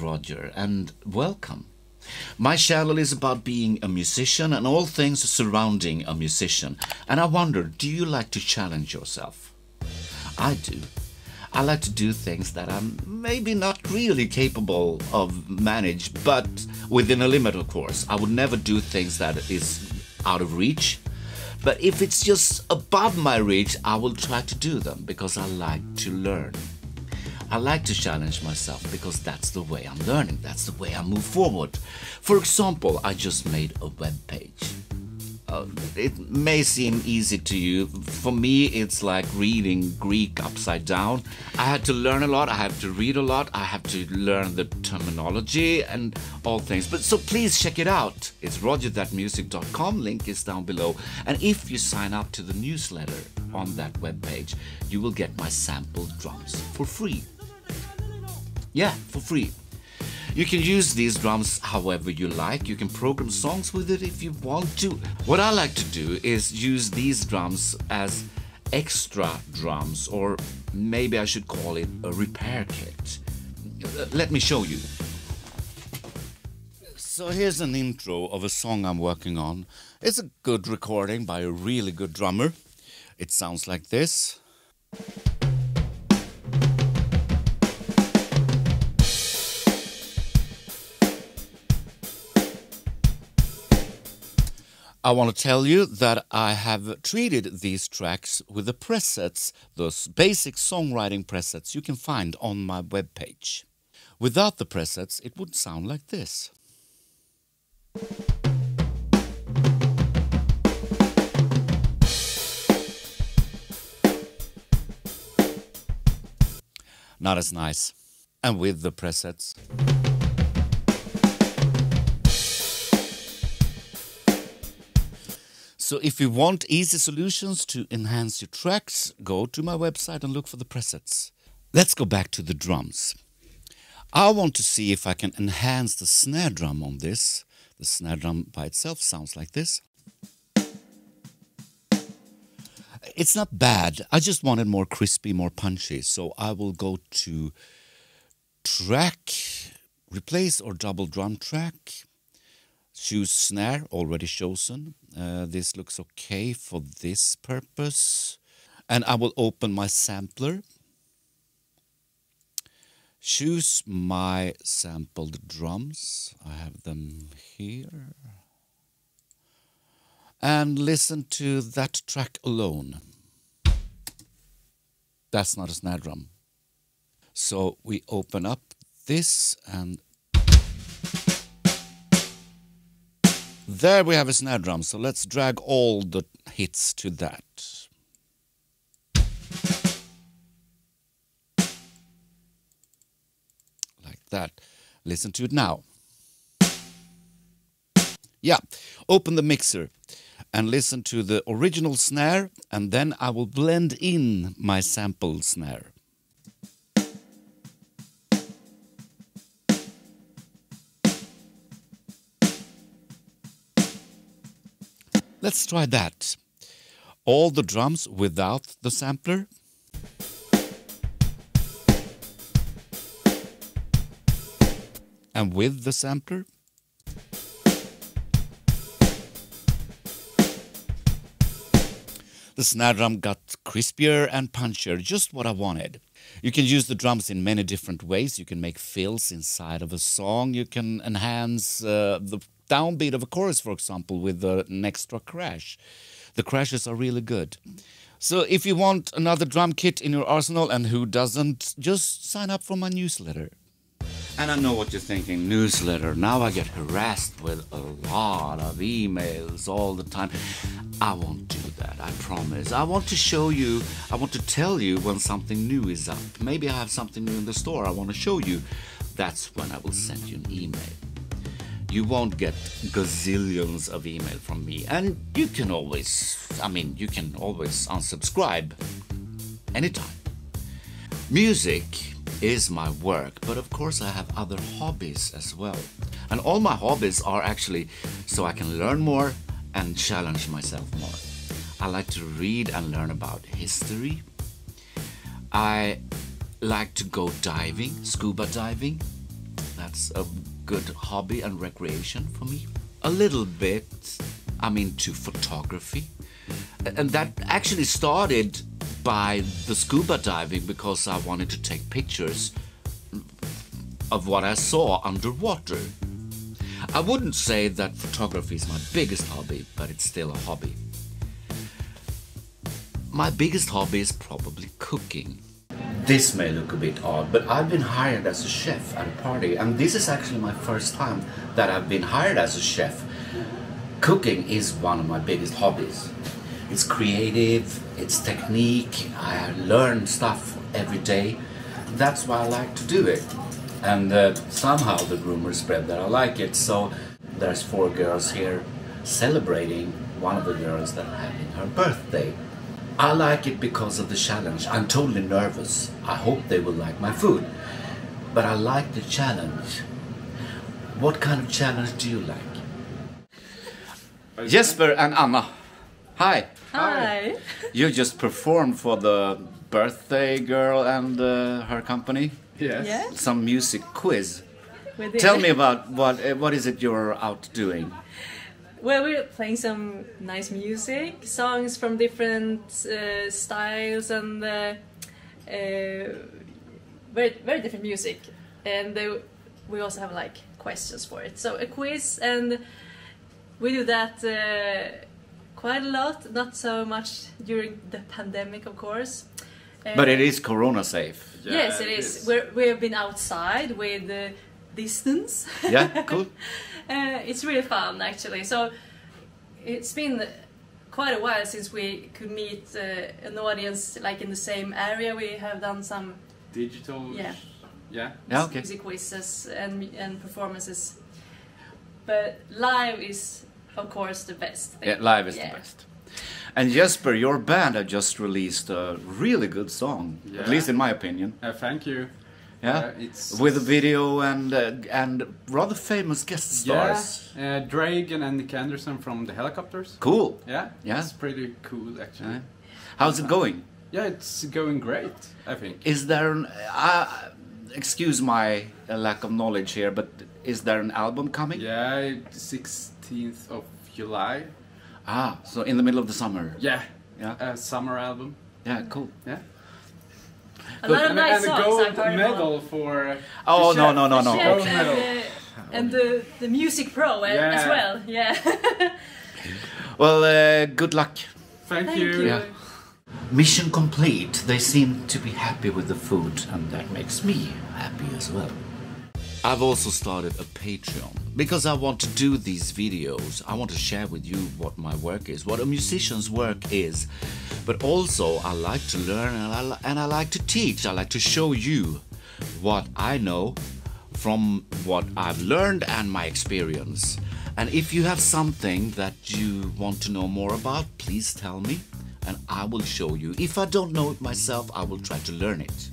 Roger, and welcome. My channel is about being a musician and all things surrounding a musician. And I wonder, do you like to challenge yourself? I do. I like to do things that I'm maybe not really capable of manage, but within a limit, of course. I would never do things that is out of reach. But if it's just above my reach, I will try to do them because I like to learn. I like to challenge myself because that's the way I'm learning, that's the way I move forward. For example, I just made a web page. Uh, it may seem easy to you. For me, it's like reading Greek upside down. I had to learn a lot, I have to read a lot, I have to learn the terminology and all things. But so please check it out. It's rogerthatmusic.com, link is down below. And if you sign up to the newsletter on that webpage, you will get my sample drums for free. Yeah, for free. You can use these drums however you like. You can program songs with it if you want to. What I like to do is use these drums as extra drums, or maybe I should call it a repair kit. Let me show you. So here's an intro of a song I'm working on. It's a good recording by a really good drummer. It sounds like this. I want to tell you that I have treated these tracks with the presets, those basic songwriting presets you can find on my webpage. Without the presets, it would sound like this. Not as nice. And with the presets. So if you want easy solutions to enhance your tracks, go to my website and look for the presets. Let's go back to the drums. I want to see if I can enhance the snare drum on this. The snare drum by itself sounds like this. It's not bad. I just wanted more crispy, more punchy. So I will go to track, replace or double drum track, choose snare already chosen. Uh, this looks okay for this purpose. And I will open my sampler. Choose my sampled drums. I have them here. And listen to that track alone. That's not a snare drum. So we open up this and There we have a snare drum, so let's drag all the hits to that. Like that. Listen to it now. Yeah, open the mixer and listen to the original snare and then I will blend in my sample snare. Let's try that. All the drums without the sampler. And with the sampler. The snare drum got crispier and punchier, just what I wanted. You can use the drums in many different ways. You can make fills inside of a song. You can enhance uh, the downbeat of a chorus, for example, with an extra crash. The crashes are really good. So if you want another drum kit in your arsenal, and who doesn't, just sign up for my newsletter. And I know what you're thinking, newsletter. Now I get harassed with a lot of emails all the time. I won't do that, I promise. I want to show you, I want to tell you when something new is up. Maybe I have something new in the store I want to show you. That's when I will send you an email you won't get gazillions of email from me. And you can always i mean you can always unsubscribe anytime. Music is my work but of course i have other hobbies as well. And all my hobbies are actually so i can learn more and challenge myself more. I like to read and learn about history. I like to go diving scuba diving. That's a good hobby and recreation for me. A little bit, I'm into photography. And that actually started by the scuba diving because I wanted to take pictures of what I saw underwater. I wouldn't say that photography is my biggest hobby, but it's still a hobby. My biggest hobby is probably cooking. This may look a bit odd, but I've been hired as a chef at a party, and this is actually my first time that I've been hired as a chef. Cooking is one of my biggest hobbies. It's creative, it's technique, I learn stuff every day. That's why I like to do it. And uh, somehow the rumor spread that I like it, so there's four girls here celebrating one of the girls that having her birthday. I like it because of the challenge. I'm totally nervous. I hope they will like my food. But I like the challenge. What kind of challenge do you like? Jesper and Anna. Hi. Hi. You just performed for the birthday girl and uh, her company. Yes. Yeah. Some music quiz. Tell me about what uh, what is it you're out doing? Well, we're playing some nice music, songs from different uh, styles and uh, uh, very very different music, and they, we also have like questions for it. So a quiz, and we do that uh, quite a lot. Not so much during the pandemic, of course. Uh, But it is corona safe. Yeah, yes, it is. We're, we have been outside with uh, distance. Yeah, cool. Uh, it's really fun actually. So it's been quite a while since we could meet uh, an audience like in the same area. We have done some Digital. Yeah. Yeah. Yeah, okay. music quizzes and and performances, but live is of course the best. Thing. Yeah, live is Yeah. the best. And Jesper, your band have just released a really good song, at least in my opinion. Uh, thank you. Yeah, it's with a video and uh, and rather famous guest stars. Yeah. Uh, Drake and Andy Anderson from the Hellacopters. Cool. Yeah. Yeah. It's pretty cool actually. Yeah. How's it going? Yeah, it's going great. I think. Is there an? Uh, excuse my lack of knowledge here, but is there an album coming? Yeah, 16th of July. Ah, so in the middle of the summer. Yeah. Yeah. A summer album. Yeah, cool. Yeah. A lot of and, nice and a songs. gold I've heard them all. medal for. Oh, the no, no, no, no. Yeah, Gold and, medal. uh, and the the music pro uh, as well. Yeah. Well, uh, good luck. Thank, Thank you. you. Yeah. Mission complete. They seem to be happy with the food, and that makes me happy as well. I've also started a Patreon because I want to do these videos. I want to share with you what my work is, what a musician's work is. But also, I like to learn and I, and I like to teach. I like to show you what I know from what I've learned and my experience. And if you have something that you want to know more about, please tell me and I will show you. If I don't know it myself, I will try to learn it.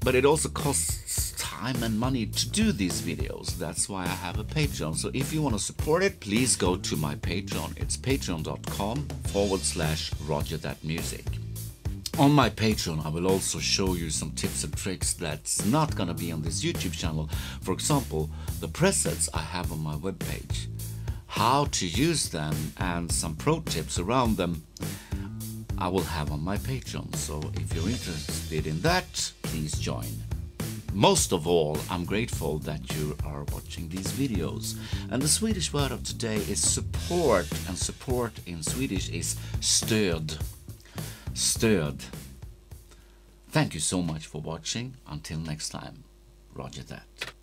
But it also costs time and money to do these videos. That's why I have a Patreon. So if you want to support it, please go to my Patreon. It's patreon.com forward slash Roger That Music. On my Patreon, I will also show you some tips and tricks that's not gonna be on this YouTube channel. For example, the presets I have on my webpage, how to use them, and some pro tips around them. I will have on my Patreon. So if you're interested in that, please join. Most of all, I'm grateful that you are watching these videos. And the Swedish word of today is support, and support in Swedish is stöd. Stöd. Thank you so much for watching. Until next time, Roger that.